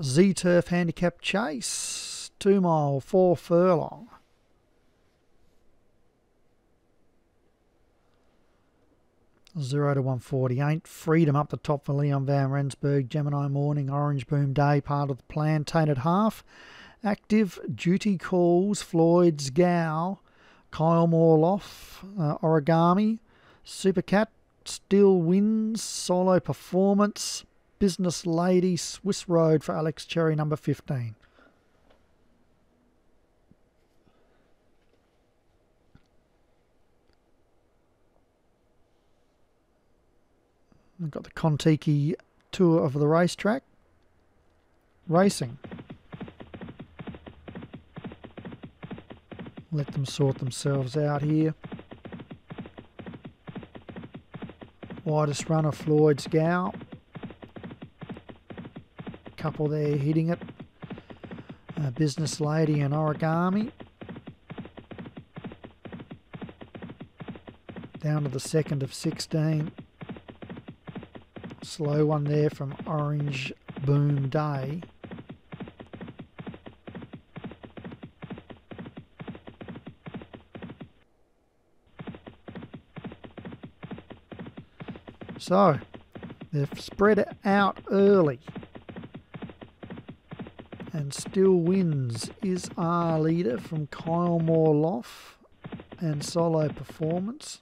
ZEturf Handicap Chase, two mile, four furlong. Zero to one forty eight. Freedom up the top for Leon Van Rensburg. Gemini Morning, Orange Boom Day, part of the plan. Tainted half. Active duty calls. Floyd's Gal. Kyle Morloff. Uh, origami. Supercat. Still wins. Solo performance. Business Lady. Swiss Road for Alex Cherry, number fifteen. We've got the Contiki tour of the racetrack. Racing. Let them sort themselves out here. Widest runner Floyd's Gow. Couple there hitting it. Uh, business Lady and Origami. Down to the second of 16. Slow one there from Orange Boom Day. So, they've spread it out early. And still wins is our leader from Kyle Morloff and Solo Performance.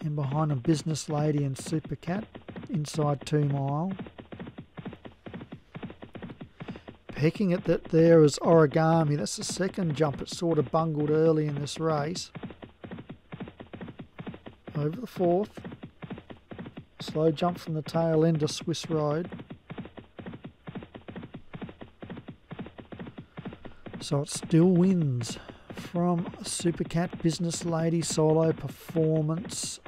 And behind a Business Lady and Supercat inside two mile. Pecking at that there is origami. That's the second jump. It sort of bungled early in this race. Over the fourth. Slow jump from the tail end of Swiss Road. So it still wins from Supercat Business Lady Solo Performance,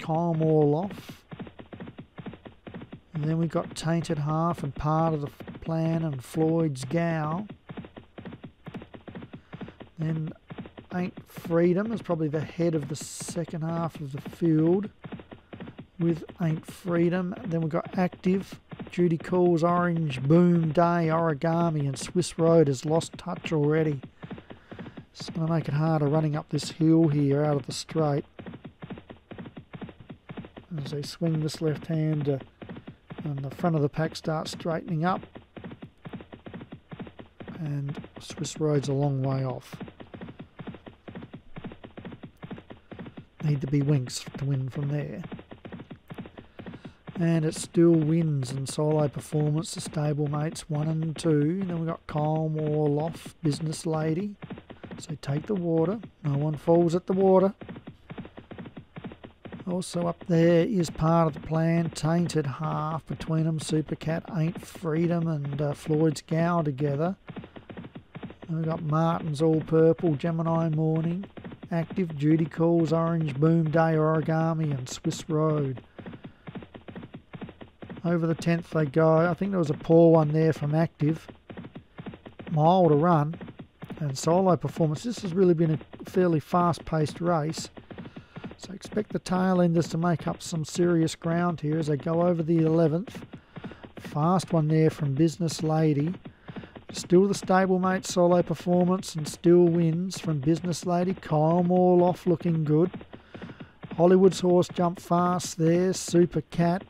Kyle Morloff. And then we've got Tainted Half and part of the plan and Floyd's Gow. Then Ain't Freedom is probably the head of the second half of the field with Ain't Freedom. Then we've got Active, Judy Calls, Orange, Boom Day, Origami, and Swiss Road has lost touch already. It's going to make it harder running up this hill here out of the straight. As they swing this left hand uh, and the front of the pack starts straightening up. And Swiss Road's a long way off. Need to be Winx to win from there. And it still wins in solo performance, the stablemates one and two. And then we've got Kyle Morloff, Business Lady. So take the water. No one falls at the water. Also up there is part of the plan, Tainted Half between them, Supercat, Ain't Freedom and uh, Floyd's Gow together. And we've got Martin's All Purple, Gemini Morning, Active, Duty Calls, Orange Boom Day, Origami and Swiss Road. Over the 10th they go. I think there was a poor one there from Active. Mile to run and solo performance. This has really been a fairly fast-paced race. So expect the tail enders to make up some serious ground here as they go over the 11th. Fast one there from Business Lady. Still the stablemate solo performance and still wins from Business Lady. Kyle Morloff looking good. Hollywood's horse jumped fast there. Super Cat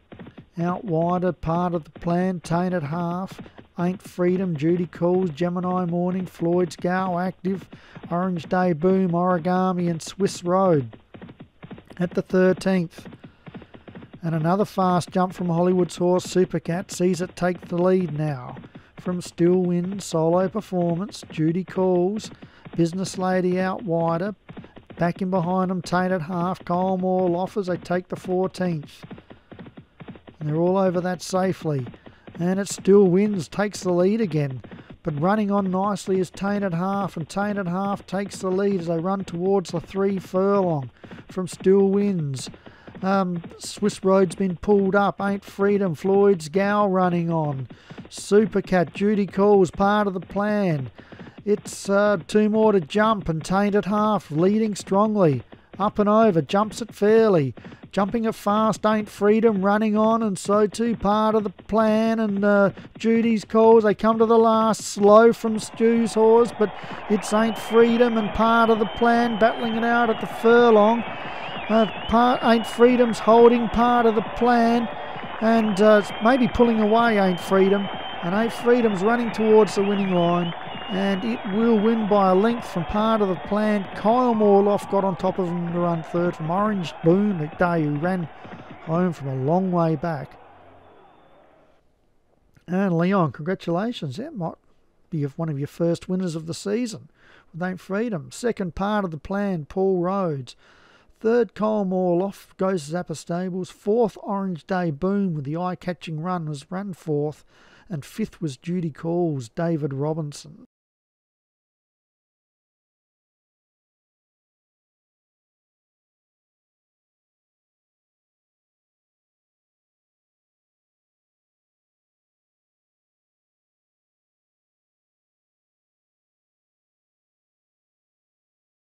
out wider, part of the plan. at half. Ain't Freedom, Judy Calls, Gemini Morning, Floyd's Gow, Active, Orange Day Boom, Origami and Swiss Road at the 13th. And another fast jump from Hollywood's horse Supercat sees it take the lead now. From Still Win, solo performance, Judy Calls, Business Lady out wider, back in behind them, Taint at Half, Kyle Moore offers, they take the 14th. And they're all over that safely and it still wins, takes the lead again. But running on nicely is Tainted Half, and Tainted Half takes the lead as they run towards the three furlong from Still Wins. Um, Swiss Road's been pulled up. Ain't Freedom, Floyd's Gow running on. Supercat, Judy Calls, part of the plan. It's uh, two more to jump, and Tainted Half leading strongly. Up and over, jumps it fairly. Jumping it fast, Ain't Freedom running on, and so too part of the plan. And uh, Judy's calls, they come to the last, slow from Stu's horse, but it's Ain't Freedom and part of the plan, battling it out at the furlong. Uh, part, Ain't Freedom's holding part of the plan, and uh, maybe pulling away Ain't Freedom. And Ain't Freedom's running towards the winning line and it will win by a length from part of the plan. Kyle Morloff got on top of him to run third from Orange Boom McDay, who ran home from a long way back. And Leon, congratulations. That might be one of your first winners of the season with Ain't Freedom. Second part of the plan, Paul Rhodes. Third, Kyle Morloff goes Zappa Stables. Fourth, Orange Day Boom with the eye catching run was run fourth. And fifth was Judy Calls, David Robinson.